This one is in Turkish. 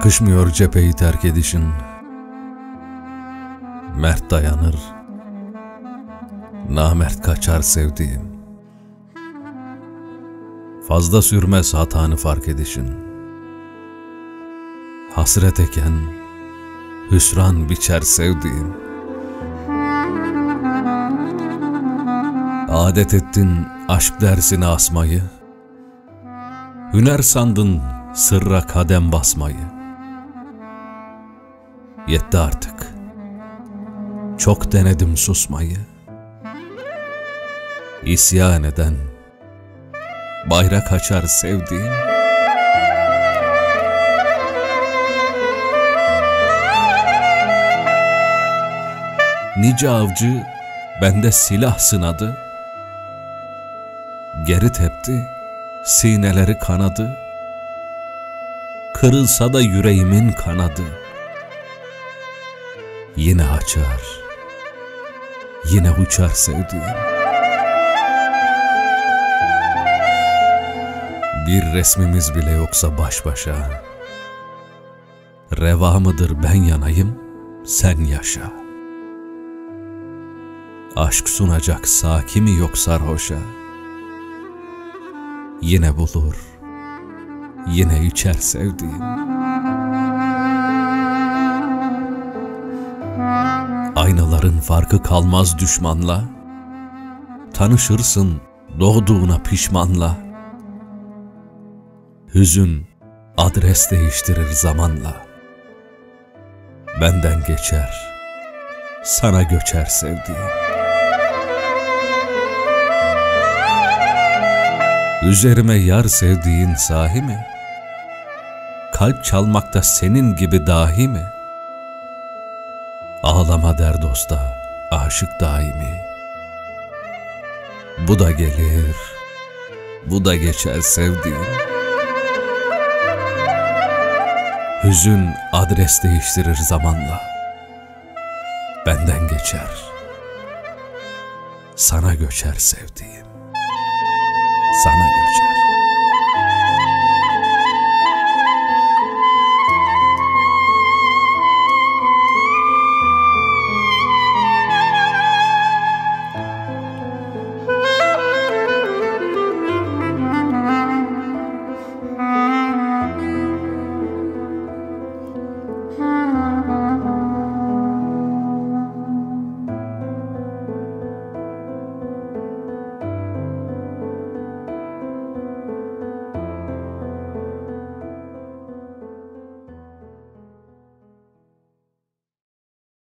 Yakışmıyor cepheyi terk edişin. Mert dayanır. Namert kaçar sevdiğim. Fazla sürmez hatanı fark edişin. Hasret eken, hüsran biçer sevdiğim. Adet ettin aşk dersini asmayı. Hüner sandın sırra kadem basmayı. Yetti artık. Çok denedim susmayı. İsyan eden, bayrak açar sevdiğim. Nice avcı bende silah sınadı. Geri tepti, sineleri kanadı. Kırılsa da yüreğimin kanadı. Yine açar, yine uçar sevdiğim. Bir resmimiz bile yoksa baş başa. Reva mıdır ben yanayım, sen yaşa. Aşk sunacak saki mi yok sarhoşa? Yine bulur, yine içer sevdiğim. Aynaların farkı kalmaz düşmanla. Tanışırsın doğduğuna pişmanla. Hüzün adres değiştirir zamanla. Benden geçer, sana göçer sevdiğim. Üzerime yar sevdiğin sahi mi? Kalp çalmakta senin gibi dahi mi? Ağlama der dosta, aşık daimi. Bu da gelir, bu da geçer sevdiğim. Hüzün adres değiştirir zamanla. Benden geçer, sana göçer sevdiğim. Sana göçer.